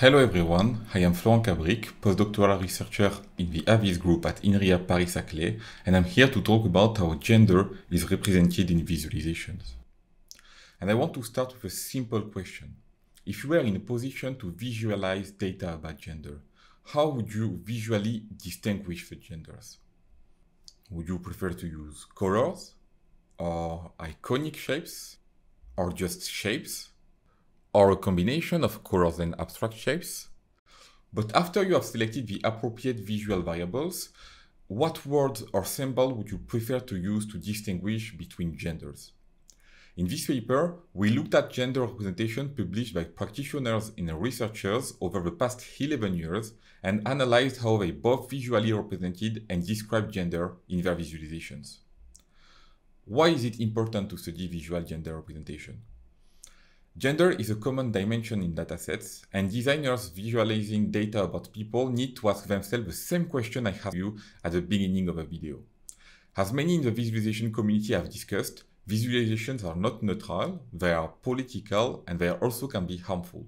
Hello everyone, I am Florent Cabric, postdoctoral researcher in the Aviz group at INRIA Paris-Saclay, and I'm here to talk about how gender is represented in visualizations. And I want to start with a simple question. If you were in a position to visualize data about gender, how would you visually distinguish the genders? Would you prefer to use colors, or iconic shapes, or just shapes? Or a combination of colors and abstract shapes. But after you have selected the appropriate visual variables, what words or symbol would you prefer to use to distinguish between genders? In this paper, we looked at gender representation published by practitioners and researchers over the past 11 years and analyzed how they both visually represented and described gender in their visualizations. Why is it important to study visual gender representation? Gender is a common dimension in datasets, and designers visualizing data about people need to ask themselves the same question I asked you at the beginning of the video. As many in the visualization community have discussed, visualizations are not neutral, they are political, and they also can be harmful.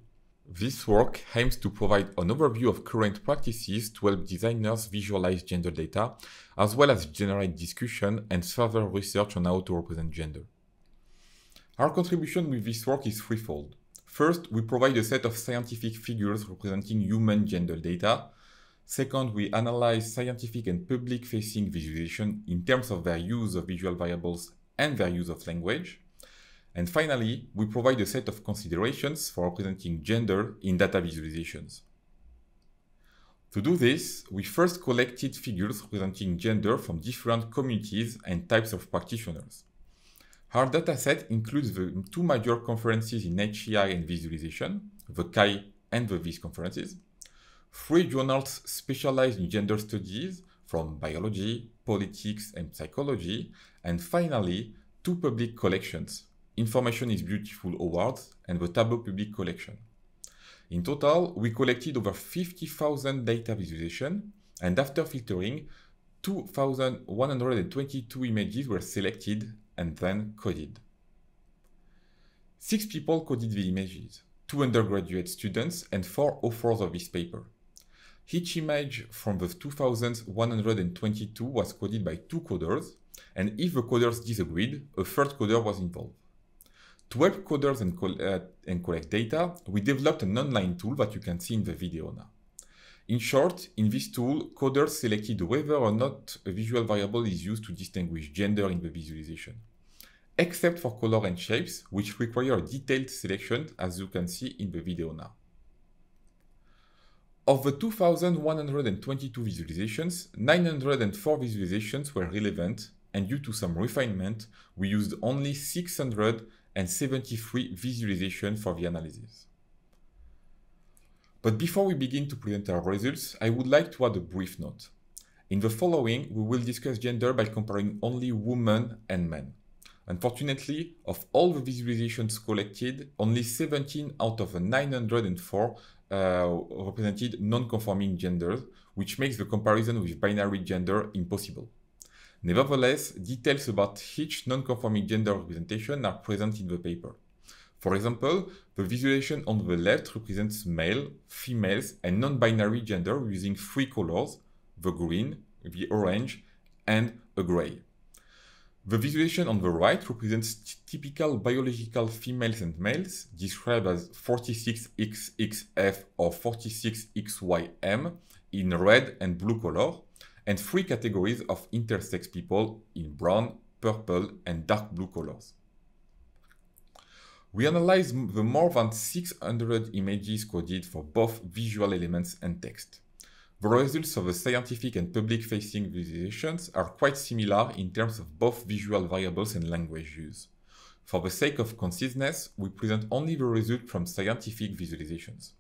This work aims to provide an overview of current practices to help designers visualize gender data, as well as generate discussion and further research on how to represent gender. Our contribution with this work is threefold. First, we provide a set of scientific figures representing human gender data. Second, we analyze scientific and public-facing visualization in terms of their use of visual variables and their use of language. And finally, we provide a set of considerations for representing gender in data visualizations. To do this, we first collected figures representing gender from different communities and types of practitioners. Our dataset includes the two major conferences in HCI and visualization, the CHI and the VIS conferences, three journals specialized in gender studies from biology, politics, and psychology, and finally, two public collections, Information is Beautiful Awards and the Tableau Public Collection. In total, we collected over 50,000 data visualization, and after filtering, 2,122 images were selected and then coded. Six people coded the images, two undergraduate students and four authors of this paper. Each image from the 2122 was coded by two coders, and if the coders disagreed, a third coder was involved. To help coders and, uh, and collect data, we developed an online tool that you can see in the video now. In short, in this tool, coders selected whether or not a visual variable is used to distinguish gender in the visualization except for color and shapes, which require a detailed selection as you can see in the video now. Of the 2,122 visualizations, 904 visualizations were relevant, and due to some refinement, we used only 673 visualizations for the analysis. But before we begin to present our results, I would like to add a brief note. In the following, we will discuss gender by comparing only women and men. Unfortunately, of all the visualizations collected, only 17 out of the 904 uh, represented non-conforming genders, which makes the comparison with binary gender impossible. Nevertheless, details about each non-conforming gender representation are present in the paper. For example, the visualization on the left represents male, females, and non-binary gender using three colors, the green, the orange, and a gray. The visualization on the right represents typical biological females and males, described as 46XXF or 46XYM in red and blue color, and three categories of intersex people in brown, purple, and dark blue colors. We analyzed the more than 600 images coded for both visual elements and text. The results of the scientific and public-facing visualizations are quite similar in terms of both visual variables and language use. For the sake of conciseness, we present only the result from scientific visualizations.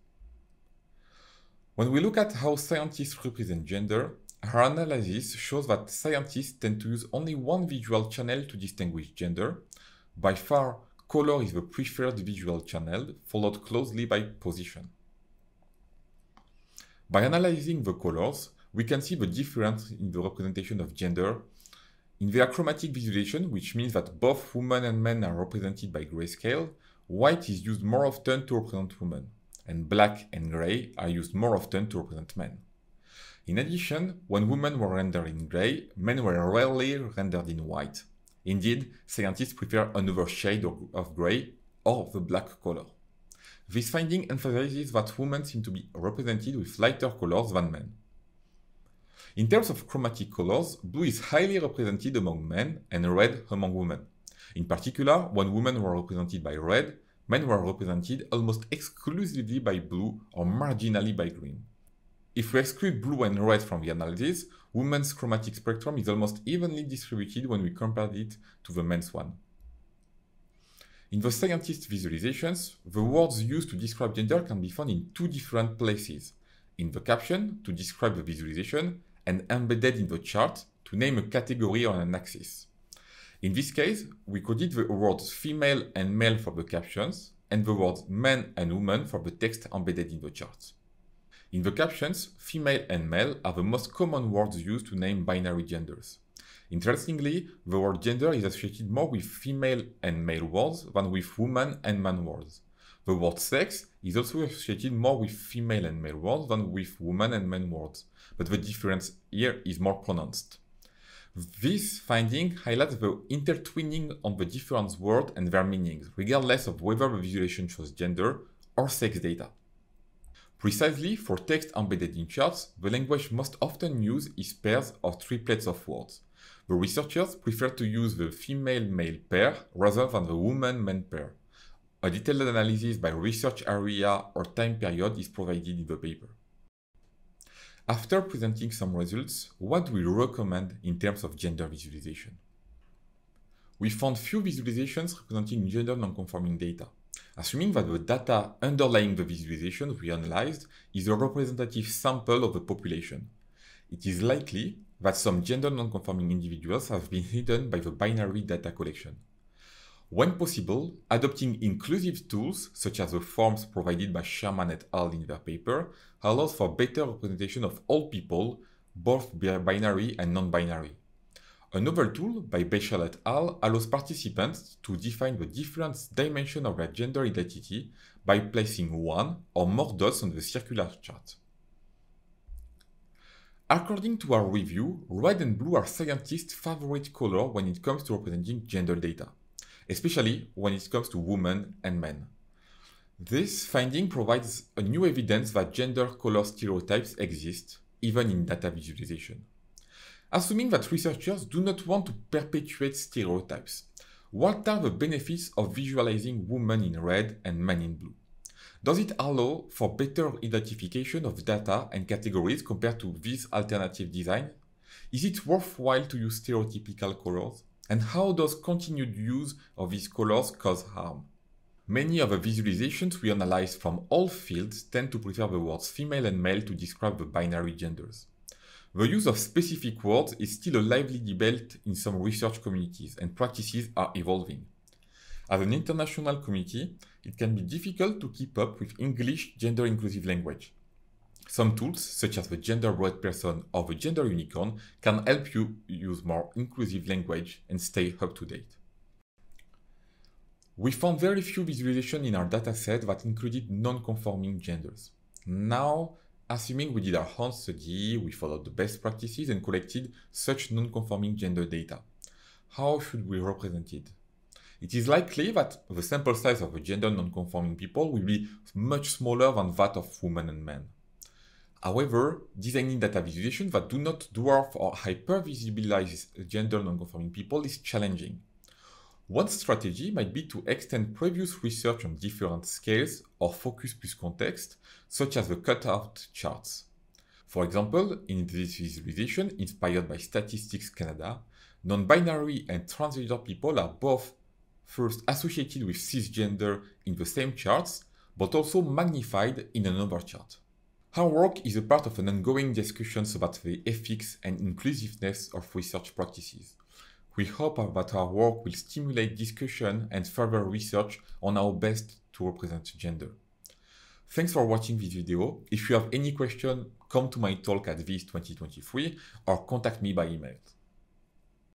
When we look at how scientists represent gender, our analysis shows that scientists tend to use only one visual channel to distinguish gender. By far, color is the preferred visual channel, followed closely by position. By analyzing the colors, we can see the difference in the representation of gender in the achromatic visualization, which means that both women and men are represented by grayscale, white is used more often to represent women. and black and gray are used more often to represent men. In addition, when women were rendered in gray, men were rarely rendered in white. Indeed, scientists prefer another shade of gray or the black color. This finding emphasizes that women seem to be represented with lighter colors than men. In terms of chromatic colors, blue is highly represented among men and red among women. In particular, when women were represented by red, men were represented almost exclusively by blue or marginally by green. If we exclude blue and red from the analysis, women's chromatic spectrum is almost evenly distributed when we compare it to the men's one. In the scientist visualizations, the words used to describe gender can be found in two different places. In the caption, to describe the visualization, and embedded in the chart to name a category on an axis. In this case, we coded the words female and male for the captions and the words men and woman for the text embedded in the chart. In the captions, female and male are the most common words used to name binary genders. Interestingly, the word gender is associated more with female and male words than with woman and man words. The word sex is also associated more with female and male words than with woman and men words, but the difference here is more pronounced. This finding highlights the intertwining of the different words and their meanings, regardless of whether the visualization shows gender or sex data. Precisely for text embedded in charts, the language most often used is pairs or triplets of words. The researchers prefer to use the female-male pair rather than the woman-man pair. A detailed analysis by research area or time period is provided in the paper. After presenting some results, what do we recommend in terms of gender visualization? We found few visualizations representing gender non-conforming data, assuming that the data underlying the visualization we analyzed is a representative sample of the population. It is likely that some gender non-conforming individuals have been hidden by the binary data collection. When possible, adopting inclusive tools, such as the forms provided by Sherman et al. in their paper, allows for better representation of all people, both binary and non-binary. Another tool by Beischel et al. allows participants to define the different dimensions of their gender identity by placing one or more dots on the circular chart. According to our review, red and blue are scientists' favorite color when it comes to representing gender data especially when it comes to women and men. This finding provides a new evidence that gender color stereotypes exist, even in data visualization. Assuming that researchers do not want to perpetuate stereotypes, what are the benefits of visualizing women in red and men in blue? Does it allow for better identification of data and categories compared to this alternative design? Is it worthwhile to use stereotypical colors? And how does continued use of these colors cause harm? Many of the visualizations we analyze from all fields tend to prefer the words female and male to describe the binary genders. The use of specific words is still a lively debate in some research communities, and practices are evolving. As an international community, it can be difficult to keep up with English gender inclusive language. Some tools, such as the genderbread person or the gender unicorn, can help you use more inclusive language and stay up to date. We found very few visualizations in our dataset that included non-conforming genders. Now, assuming we did our own study, we followed the best practices and collected such non-conforming gender data. How should we represent it? It is likely that the sample size of the gender non-conforming people will be much smaller than that of women and men. However, designing data visualization that do not dwarf or hypervisibilize gender non-conforming people is challenging. One strategy might be to extend previous research on different scales or focus plus context, such as the cutout charts. For example, in this visualization inspired by Statistics Canada, non-binary and transgender people are both first associated with cisgender in the same charts, but also magnified in another chart. Our work is a part of an ongoing discussions about the ethics and inclusiveness of research practices. We hope that our work will stimulate discussion and further research on how best to represent gender. Thanks for watching this video. If you have any question, come to my talk at VIS 2023 or contact me by email.